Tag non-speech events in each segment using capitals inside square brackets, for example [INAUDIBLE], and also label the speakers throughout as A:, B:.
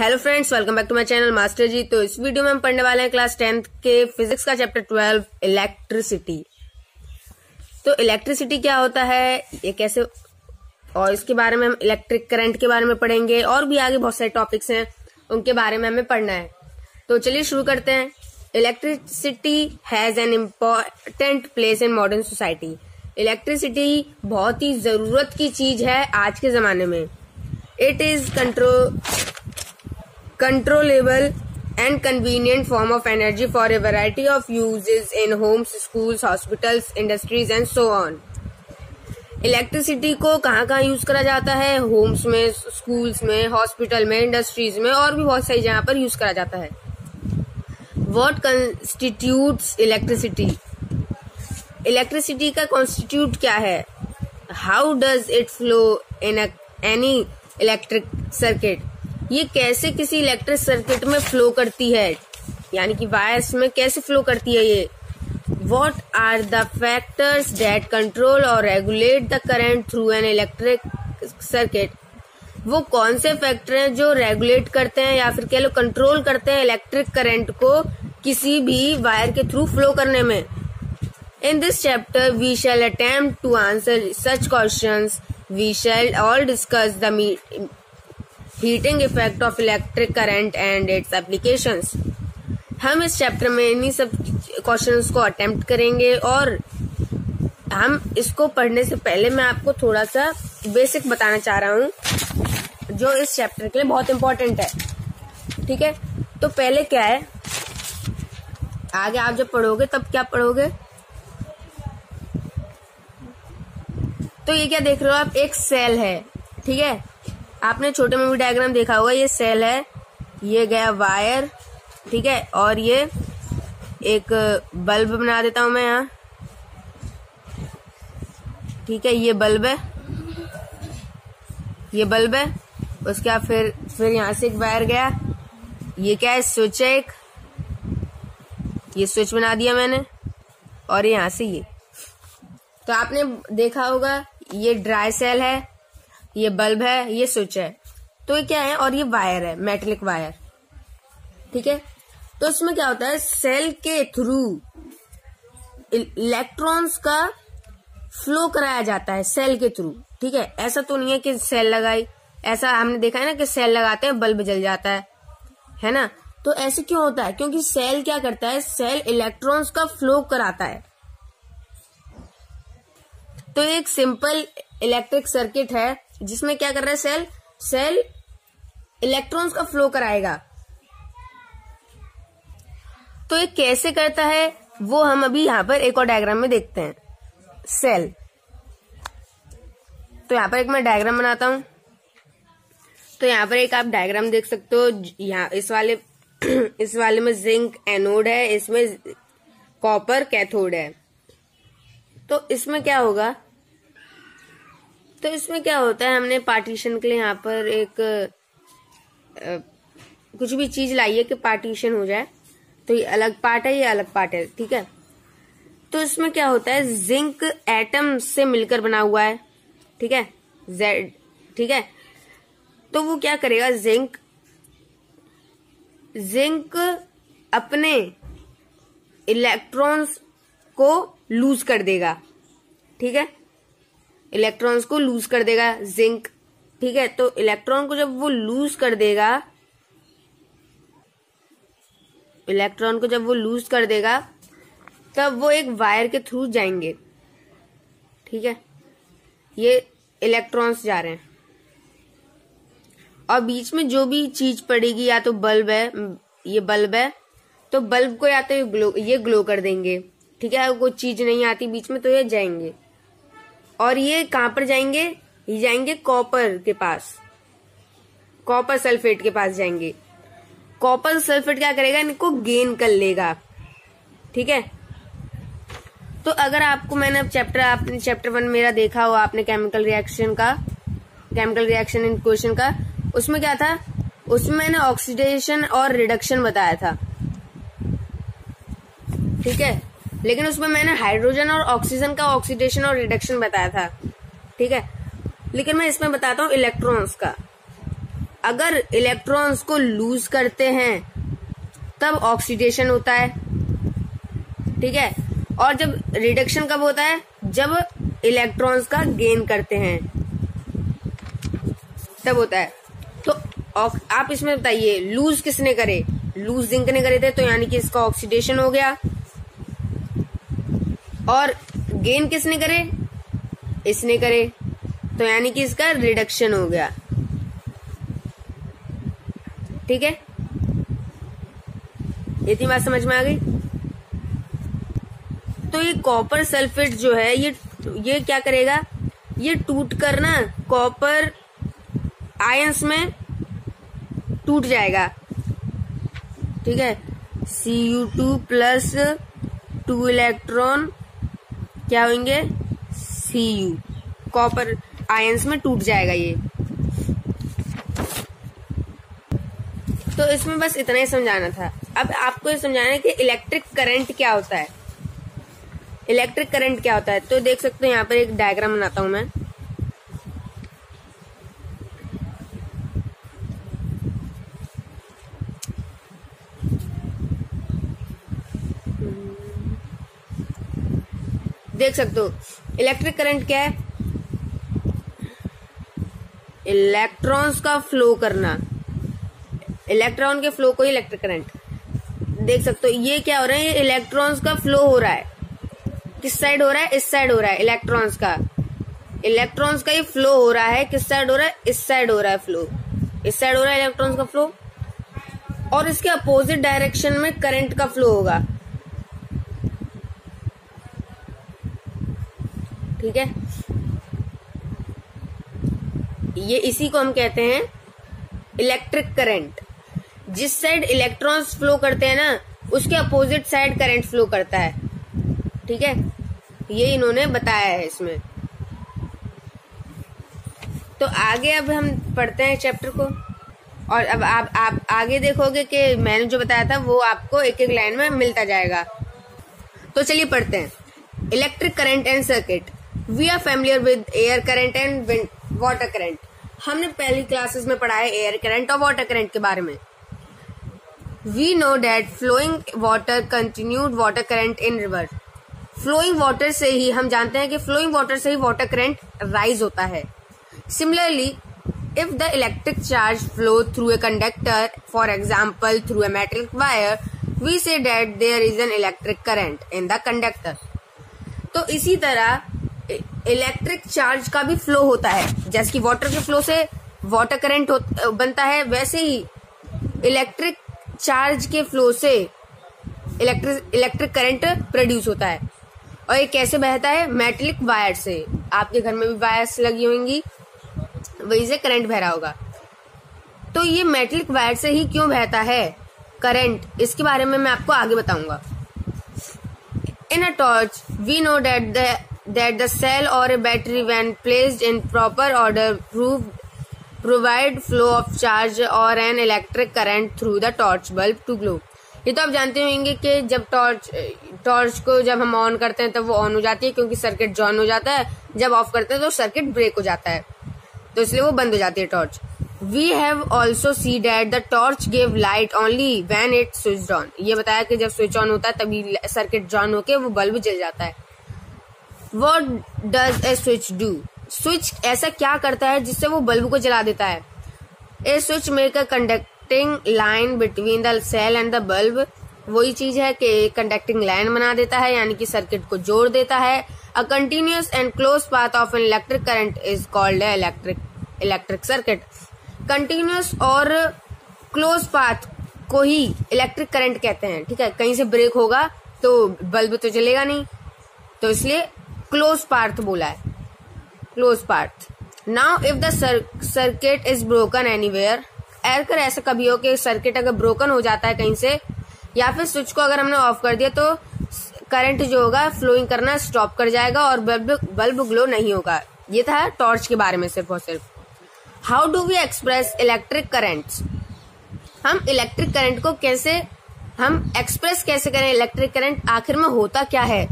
A: Hello friends welcome back to my channel master ji तो इस video में हम पढ़ने वाले हैं क्लास टेंथ के फिजिक्स का चैप्टर ट्वेल्व इलेक्ट्रिसिटी तो इलेक्ट्रिसिटी क्या होता है? ये कैसे और इसके बारे में हम इलेक्ट्रिक करंट के बारे में पढ़ेंगे, और भी आगे बहुत सारे टॉपिक्स हैं, उनके बारे में हमें पढ़ना है। तो चलिए शुरू करते हैं। Electricity has an important place in modern society electricity बहुत ही ज़रूरत की चीज़ है आज के जमाने में। It is control controllable and convenient form of energy for a variety of uses in homes, schools, hospitals, industries and so on. Electricity को कहाँ कहाँ यूज़ करा जाता है? होम्स में स्कूल्स में हॉस्पिटल में इंडस्ट्रीज़ में और भी बहुत सारी जगह पर यूज़ करा जाता है। वॉट कंस्टिट्यूट इलेक्ट्रिसिटी इलेक्ट्रिसिटी का कॉन्स्टिट्यूट क्या है? How does it flow in any electric circuit ये कैसे किसी इलेक्ट्रिक सर्किट में फ्लो करती है? यानी कि वायर्स में कैसे फ्लो करती है ये? What are the factors that control और regulate the current through an electric circuit वो कौन से फैक्टर हैं जो रेगुलेट करते हैं या फिर कह लो कंट्रोल करते हैं इलेक्ट्रिक करंट को किसी भी वायर के थ्रू फ्लो करने में? In this chapter we shall attempt to answer such question we shall all discuss the heating effect of electric current and its applications हम इस चैप्टर में इन्हीं सब क्वेश्चंस को अटेम्प्ट करेंगे और हम इसको पढ़ने से पहले मैं आपको थोड़ा सा बेसिक बताना चाह रहा हूँ, जो इस चैप्टर के लिए बहुत इंपॉर्टेंट है। ठीक है? तो पहले क्या है? आगे आप जब पढ़ोगे, तब क्या पढ़ोगे? तो ये क्या देख रहे हो आप? एक सेल है। ठीक है? आपने छोटे में भी डायग्राम देखा होगा, ये सेल है, ये गया वायर ठीक है, और ये एक बल्ब बना देता हूँ मैं यहाँ, ठीक है, ये बल्ब है, ये बल्ब है, उसके बाद फिर फिर यहाँ से एक वायर गया, ये क्या है स्विच है एक, ये स्विच बना दिया मैंने, और यहाँ से ये। तो आपने देखा होगा, ये ड्राई सेल है ये बल्ब है, ये स्विच है। तो ये क्या है? और ये वायर है मेटलिक वायर ठीक है? तो इसमें क्या होता है? सेल के थ्रू इलेक्ट्रॉन्स का फ्लो कराया जाता है सेल के थ्रू ठीक है? ऐसा तो नहीं है कि सेल लगाई। ऐसा हमने देखा है ना कि सेल लगाते हैं, बल्ब जल जाता है। है ना? तो ऐसे क्यों होता है? क्योंकि सेल क्या करता है? सेल इलेक्ट्रॉन्स का फ्लो कराता है। तो एक सिंपल इलेक्ट्रिक सर्किट है। जिसमें क्या कर रहा है? सेल सेल इलेक्ट्रॉन्स का फ्लो कराएगा। तो ये कैसे करता है? वो हम अभी यहाँ पर एक और डायग्राम में देखते हैं। सेल। तो यहाँ पर एक मैं डायग्राम बनाता हूँ। तो यहाँ पर एक आप डायग्राम देख सकते हो। यहाँ इस वाले [CLEARS THROAT] इस वाले में जिंक एनोड है, इसमें कॉपर कैथोड है। तो इसमें क्या होगा? तो इसमें क्या होता है हमने पार्टीशन के लिए यहाँ पर एक आ, कुछ भी चीज़ लाइए कि पार्टीशन हो जाए तो ये अलग पार्ट है ये अलग पार्ट है ठीक है? तो इसमें क्या होता है जिंक एटम से मिलकर बना हुआ है ठीक है? जेड ठीक है? तो वो क्या करेगा जिंक जिंक अपने इलेक्ट्रॉन्स को लूज कर देगा ठीक है? इलेक्ट्रॉन्स को लूज कर देगा, जिंक। ठीक है तो इलेक्ट्रॉन को जब वो लूज कर देगा, इलेक्ट्रॉन को जब वो लूज कर देगा, तब वो एक वायर के थ्रू जाएँगे। ठीक है, ये इलेक्ट्रॉन्स जा रहे हैं। और बीच में जो भी चीज़ पड़ेगी, या तो बल्ब है ये बल्ब है तो बल्ब को या तो ये ग्लो ये ग्लो कर देंगे। ठीक है, अगर कोई चीज़ नहीं आती बीच में तो ये जाएँगे। और ये कहाँ पर जाएँगे? ये जाएँगे कॉपर के पास। कॉपर सल्फेट के पास जाएँगे। कॉपर सल्फेट क्या करेगा? इनको गेन कर लेगा। ठीक है? तो अगर आपको मैंने अब चैप्टर आपने चैप्टर वन मेरा देखा हो, आपने केमिकल रिएक्शन का केमिकल रिएक्शन इन क्वेश्चन का, उसमें क्या था? उसमें मैंने ऑक्सीडेशन और रिडक्शन बताया था। ठीक है? लेकिन उसमें मैंने हाइड्रोजन और ऑक्सीजन का ऑक्सीडेशन और रिडक्शन बताया था, ठीक है? लेकिन मैं इसमें बताता हूँ इलेक्ट्रॉन्स का। अगर इलेक्ट्रॉन्स को लूज करते हैं, तब ऑक्सीडेशन होता है, ठीक है? और जब रिडक्शन कब होता है? जब इलेक्ट्रॉन्स का गेन करते हैं, तब होता है। तो आप इसमें बताइए लूज किसने करे? लूज जिंक ने करे थे? तो यानी कि इसका ऑक्सीडेशन हो गया। और गेन किसने करे? इसने करे। तो यानी कि इसका रिडक्शन हो गया। ठीक है? इतनी बात समझ में आ गई? तो ये कॉपर सल्फेट जो है, ये ये क्या करेगा? ये टूट कर ना कॉपर आयंस में टूट जाएगा। ठीक है? C U two plus two electron क्या होंगे सी यू कॉपर आयंस में टूट जाएगा ये। तो इसमें बस इतना ही समझाना था। अब आपको ये समझाना है कि इलेक्ट्रिक करंट क्या होता है। इलेक्ट्रिक करंट क्या होता है? तो देख सकते हैं यहाँ पर एक डायग्राम बनाता हूँ मैं। देख सकते हो। इलेक्ट्रिक करंट क्या है? इलेक्ट्रॉन्स का फ्लो करना। इलेक्ट्रॉन के फ्लो को इलेक्ट्रिक करंट देख सकते हो, ये क्या हो रहा है? ये इलेक्ट्रॉन्स का फ्लो हो रहा है। किस साइड हो रहा है? इस साइड हो रहा है इलेक्ट्रॉन्स का। इलेक्ट्रॉन्स का ही फ्लो हो रहा है। किस साइड हो रहा है? इस साइड हो रहा है फ्लो इस साइड हो रहा है इलेक्ट्रॉन्स का फ्लो और इसके अपोजिट डायरेक्शन में करंट का फ्लो होगा। ठीक है? ये इसी को हम कहते हैं इलेक्ट्रिक करंट जिस साइड इलेक्ट्रॉन्स फ्लो करते हैं ना, उसके अपोजिट साइड करंट फ्लो करता है। ठीक है? ये इन्होंने बताया है इसमें। तो आगे अब हम पढ़ते हैं चैप्टर को। और अब आप आप आगे देखोगे कि मैंने जो बताया था, वो आपको एक एक लाइन में मिलता जाएगा। तो चलिए पढ़ते हैं। Electric current and circuit we are familiar with air current and water current हमने पहली क्लासेस में पढ़ा है एयर करंट और वाटर करंट के बारे में। We know that flowing water continued water current in river flowing water से ही, हम जानते हैं कि फ्लोइंग वाटर से ही वाटर करंट राइज होता है। Similarly if the electric charge flow through a conductor for example through a metallic wire we say that there is an electric current in the conductor तो इसी तरह electric charge का भी flow होता है। जैसे कि वाटर के फ्लो से वाटर करंट बनता है, वैसे ही इलेक्ट्रिक चार्ज के फ्लो से इलेक्ट्रिक इलेक्ट्रिक करंट प्रोड्यूस होता है। और ये कैसे बहता है? मेटलिक वायर से। आपके घर में भी वायर्स लगी होंगी, वही से करंट बह रहा होगा। तो ये मेटलिक वायर से ही क्यों बहता है? करंट इसके बारे में मैं आपको आगे बताऊँगा। In a torch we know that the that the cell or a battery when placed in proper order prove, provide flow of charge or an electric current through the torch bulb to glow. ये तो आप जानते होंगे कि जब torch torch को जब हम ऑन करते हैं तब वो ऑन हो जाती है क्योंकि सर्किट जॉन हो जाता है। जब ऑफ़ करते हैं तो सर्किट ब्रेक हो जाता है। तो इसलिए वो बंद हो जाती है torch we have also see that the torch give light only when it switch on ये बताया कि जब स्विच ऑन होता है तभी सर्किट जॉन होके वो बल्ब जल जाता है। What does a switch do switch ऐसा क्या करता है जिससे वो बल्ब को जला देता है? A switch make a conducting line between the cell and the bulb वही चीज़ है कि कंडक्टिंग लाइन बना देता है, यानी कि सर्किट को जोड़ देता है। A continuous and close path of an electric current is called electric electric circuit continuous और क्लोज पाथ को ही इलेक्ट्रिक करंट कहते हैं, ठीक है? कहीं से ब्रेक होगा तो बल्ब तो चलेगा नहीं। तो इसलिए क्लोज पार्थ बोला है। Close path. Now if the circuit is broken any anywhere अगर ऐसा कभी हो कि सर्किट अगर ब्रोकन हो जाता है कहीं से, या फिर स्विच को अगर हमने ऑफ़ कर दिया तो करंट जो होगा फ्लोइंग करना स्टॉप कर जाएगा और बल्ब बल्ब ग्लो नहीं होगा। ये था टॉर्च के बारे में सिर्फ़ और सिर्फ़। How do we express electric current हम इलेक्ट्रिक करंट को कैसे हम एक्सप्रेस कैसे करें इलेक्ट्रिक करंट आखिर में होता क्या है?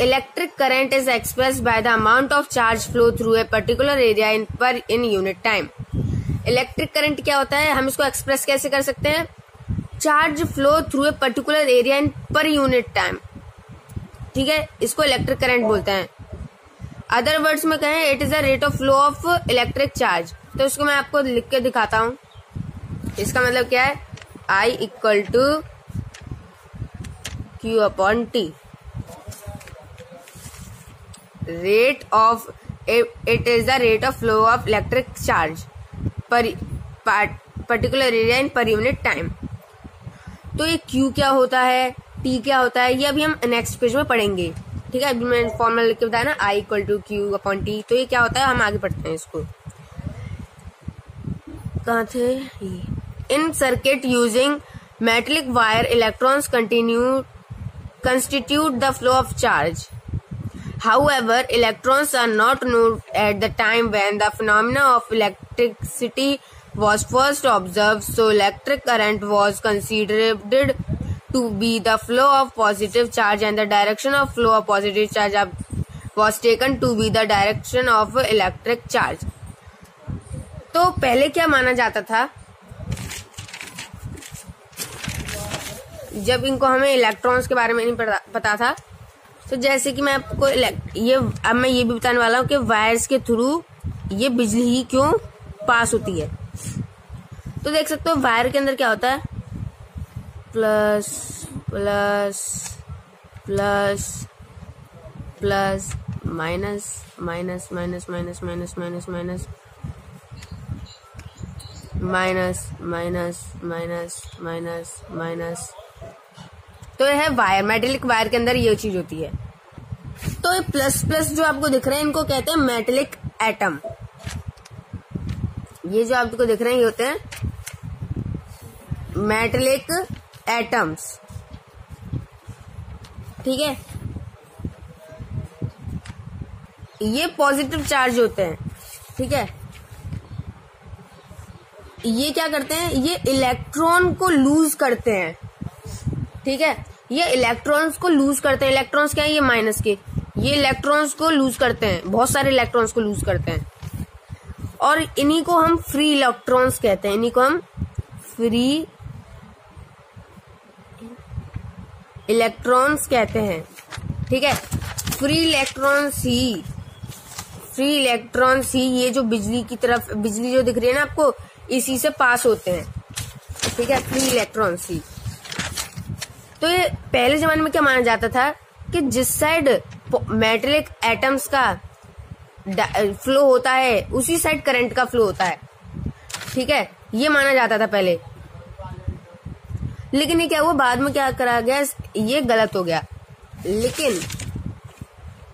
A: Electric current is expressed by the amount of charge flow through a particular area in, per, in unit time. Electric current क्या होता है? हम इसको एक्सप्रेस कैसे कर सकते हैं? Charge flow through a particular area in per unit time ठीक है? इसको इलेक्ट्रिक करंट बोलते हैं. अदर वर्ड्स में कहें it is the rate of flow of electric charge तो इसको मैं आपको लिख के दिखाता हूँ. इसका मतलब क्या है? I equal to Q upon T rate of it is the rate of flow of electric charge per particular area in per unit time तो ये क्यू क्या होता है? टी क्या होता है? ये अभी हम नेक्स्ट पेज में पढ़ेंगे। ठीक है? अभी मैंने फॉर्मूला लिख के बताया ना I equal to Q upon T तो ये क्या होता है? हम आगे पढ़ते हैं इसको। कहा थे? In circuit using metallic wire electrons continue constitute the flow of charge. However, electrons are not known at the time when the phenomena of electricity was first observed, so electric current was considered to be the flow of positive charge and the direction of flow of positive charge was taken to be the direction of electric charge तो पहले क्या माना जाता था जब इनको हमें electrons के बारे में नहीं पता था तो जैसे कि मैं आपको ये अब मैं ये भी बताने वाला हूँ कि वायर्स के थ्रू ये बिजली ही क्यों पास होती है तो देख सकते हो वायर के अंदर क्या होता है plus plus plus plus minus minus minus minus minus minus minus minus minus minus minus minus तो यह है वायर मेटेलिक वायर के अंदर ये चीज़ होती है। तो ये प्लस प्लस जो आपको दिख रहे हैं, इनको कहते हैं मेटेलिक एटम ये जो आपको दिख रहे हैं, ये होते हैं मेटेलिक एटम्स ठीक है? ये पॉजिटिव चार्ज होते हैं। ठीक है? ये क्या करते हैं? ये इलेक्ट्रॉन को लूज करते हैं। ठीक है? ये इलेक्ट्रॉन्स को लूज करते हैं। इलेक्ट्रॉन्स क्या है? ये माइनस के। ये इलेक्ट्रॉन्स को लूज करते हैं। बहुत सारे इलेक्ट्रॉन्स को लूज करते हैं। और इन्हीं को हम फ्री इलेक्ट्रॉन्स कहते हैं। इन्हीं को हम फ्री इलेक्ट्रॉन्स कहते हैं। ठीक है? फ्री इलेक्ट्रॉन्स ही। फ्री इलेक्ट्रॉन्स ही ये जो बिजली की तरफ़, बिजली जो दिख रही है ना आपको, इसी से पास होते हैं। ठीक है? फ्री इलेक्ट्रॉन्स ही। तो ये पहले जमाने में क्या माना जाता था कि जिस साइड मेटेलिक एटम्स का फ्लो होता है, उसी साइड करंट का फ्लो होता है। ठीक है? ये माना जाता था पहले। लेकिन ये क्या हुआ? बाद में क्या करा गया? ये गलत हो गया। लेकिन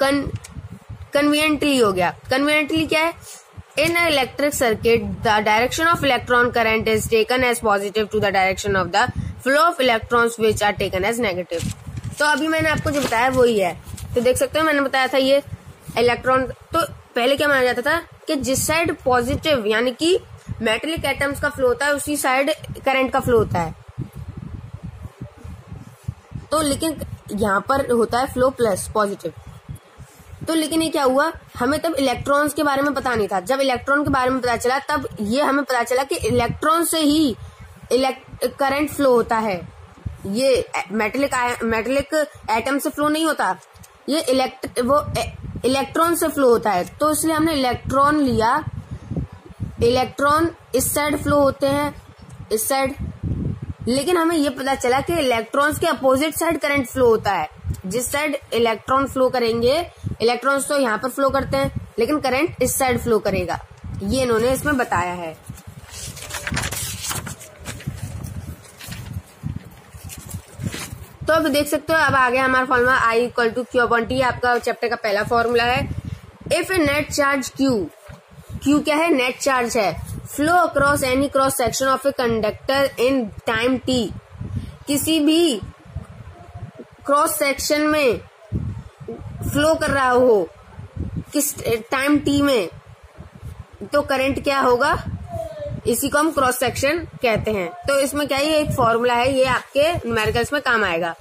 A: कन कन्वीनियंटली हो गया। कन्वीनियंटली क्या है? In electric circuit the direction of electron current is taken as positive to the direction of the flow of electrons which are taken as negative तो अभी मैंने आपको जो बताया वही है। तो देख सकते हो, मैंने बताया था ये इलेक्ट्रॉन तो पहले क्या माना जाता था कि जिस साइड पॉजिटिव यानी कि मेटेलिक एटम्स का फ्लो होता है, उसी साइड करंट का फ्लो होता है। तो लेकिन यहाँ पर होता है फ्लो प्लस पॉजिटिव तो लेकिन ये क्या हुआ? हमें तब इलेक्ट्रॉन्स के बारे में पता नहीं था। जब इलेक्ट्रॉन के बारे में पता चला, तब ये हमें पता चला कि इलेक्ट्रॉन से ही करंट फ्लो होता है। ये मेटेलिक मेटलिक एटम से फ्लो नहीं होता। ये इलेक्ट वो इलेक्ट्रॉन से फ्लो होता है। तो इसलिए हमने इलेक्ट्रॉन लिया। इलेक्ट्रॉन इस साइड फ्लो होते हैं, इस साइड लेकिन हमें ये पता चला कि इलेक्ट्रॉन्स के अपोजिट साइड करंट फ्लो होता है। जिस साइड इलेक्ट्रॉन फ्लो करेंगे इलेक्ट्रॉन्स तो यहाँ पर फ्लो करते हैं, लेकिन करंट इस साइड फ्लो करेगा। ये इन्होंने इसमें बताया है। तो अब देख सकते हो, अब आगे हमारा formula I equal to Q upon T आपका चैप्टर का पहला फॉर्मूला है। If a net charge Q Q क्या है? नेट चार्ज है। Flow across any cross section of a conductor in time T किसी भी क्रॉस सेक्शन में फ्लो कर रहा हो, किस टाइम टी में तो करंट क्या होगा? इसी को हम क्रॉस सेक्शन कहते हैं। तो इसमें क्या ये एक फॉर्मूला है, ये आपके न्यूमेरिकल्स में काम आएगा।